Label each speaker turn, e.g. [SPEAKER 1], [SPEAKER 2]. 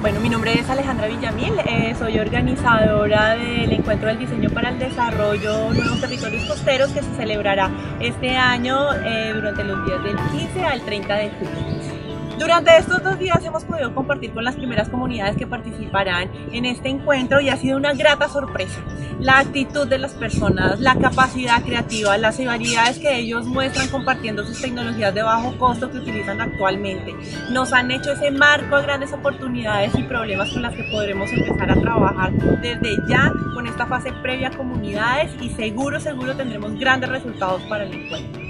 [SPEAKER 1] Bueno, mi nombre es Alejandra Villamil, eh, soy organizadora del Encuentro del Diseño para el Desarrollo Nuevos Territorios Costeros que se celebrará este año eh, durante los días del 15 al 30 de julio. Durante estos dos días hemos podido compartir con las primeras comunidades que participarán en este encuentro y ha sido una grata sorpresa. La actitud de las personas, la capacidad creativa, las variedades que ellos muestran compartiendo sus tecnologías de bajo costo que utilizan actualmente. Nos han hecho ese marco a grandes oportunidades y problemas con las que podremos empezar a trabajar desde ya con esta fase previa a comunidades y seguro, seguro tendremos grandes resultados para el encuentro.